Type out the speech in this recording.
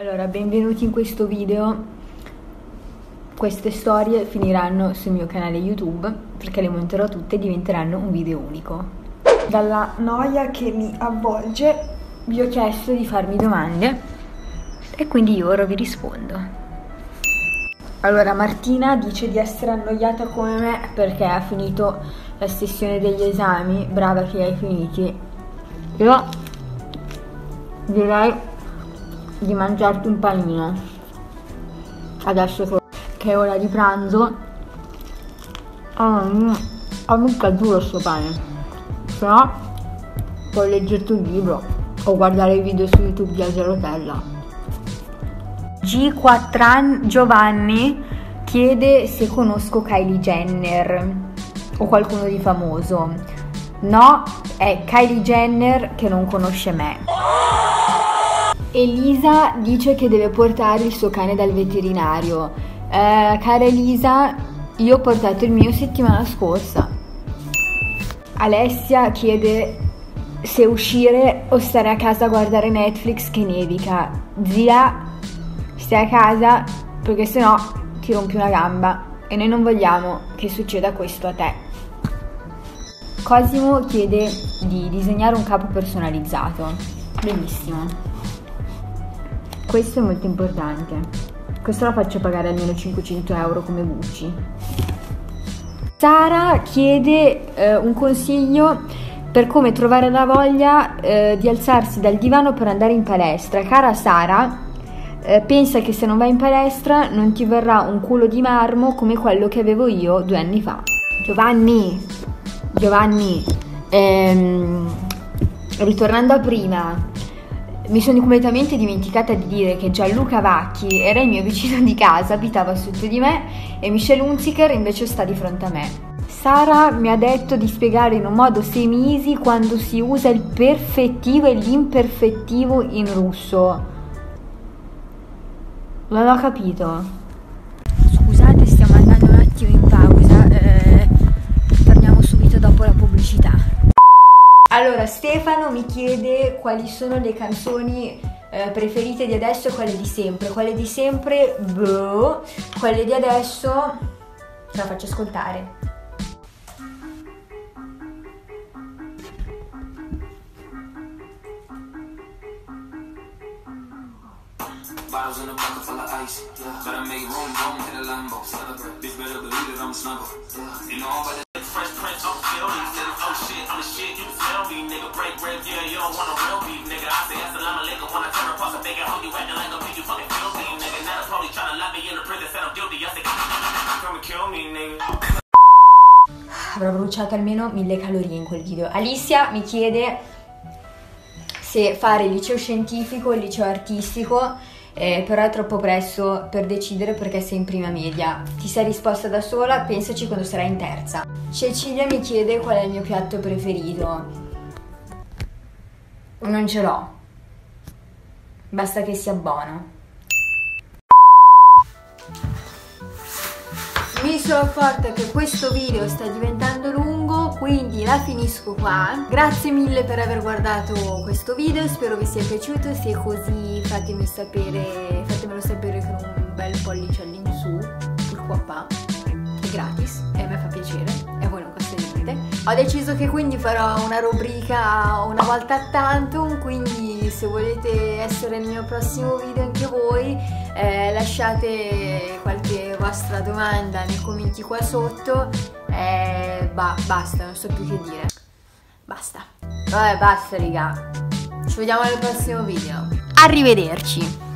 Allora, benvenuti in questo video. Queste storie finiranno sul mio canale YouTube perché le monterò tutte e diventeranno un video unico. Dalla noia che mi avvolge vi ho chiesto di farmi domande e quindi io ora vi rispondo. Allora, Martina dice di essere annoiata come me perché ha finito la sessione degli esami. Brava che hai finiti. Io direi di mangiarti un panino. Adesso che è ora di pranzo. Oh, oh mica duro sto pane. No, puoi leggerti un libro o guardare i video su YouTube di Asia Rotella. G4 Giovanni chiede se conosco Kylie Jenner o qualcuno di famoso. No, è Kylie Jenner che non conosce me. Elisa dice che deve portare il suo cane dal veterinario. Eh, cara Elisa, io ho portato il mio settimana scorsa. Alessia chiede se uscire o stare a casa a guardare Netflix che nevica. Zia, stai a casa perché sennò ti rompi una gamba e noi non vogliamo che succeda questo a te. Cosimo chiede di disegnare un capo personalizzato. Benissimo. Questo è molto importante. Questo lo faccio pagare almeno 500 euro come Gucci. Sara chiede eh, un consiglio per come trovare la voglia eh, di alzarsi dal divano per andare in palestra. Cara Sara, eh, pensa che se non vai in palestra non ti verrà un culo di marmo come quello che avevo io due anni fa. Giovanni, Giovanni, ehm, ritornando a prima, mi sono completamente dimenticata di dire che Gianluca Vacchi era il mio vicino di casa, abitava sotto di me e Michelle Hunziker invece sta di fronte a me. Sara mi ha detto di spiegare in un modo semi-easy quando si usa il perfettivo e l'imperfettivo in russo. Non ho capito. Scusate, stiamo andando un attimo in pausa. Eh, torniamo subito dopo la pubblicità. Allora, Stefano mi chiede quali sono le canzoni eh, preferite di adesso e quelle di sempre. Quelle di sempre, boh. Quelle di adesso, la faccio ascoltare. Bottles in a bucket full of ice. But I room, room in a Lambo. Bitch better believe that I'm snuggle. You know I'm don't want a real beef, nigga. I say assalamu alaikum when I turn across a big hoe. You acting like a bitch, you fucking filthy, nigga. Now the police trying to lock me in the prison, said I'm guilty. I say, come and kill me, nigga. Avrò bruciato almeno mille calorie in quel video. Alicia mi chiede se fare il liceo scientifico o il liceo artistico eh, però è troppo presto per decidere perché sei in prima media. Ti sei risposta da sola, pensaci quando sarai in terza. Cecilia mi chiede qual è il mio piatto preferito. Non ce l'ho. Basta che sia buono. Mi sono accorta che questo video sta diventando lungo, quindi la finisco qua. Grazie mille per aver guardato questo video, spero vi sia piaciuto, se è così fatemi sapere, fatemelo sapere con un bel pollice all'insù, il qua pa, è gratis e a me fa piacere e a voi niente. Ho deciso che quindi farò una rubrica una volta a tanto, quindi se volete essere nel mio prossimo video anche voi, eh, lasciate qualche vostra domanda nei commenti qua sotto. Eh, ba basta, non so più che dire. Basta. Vabbè, basta, raga. Ci vediamo nel prossimo video. Arrivederci.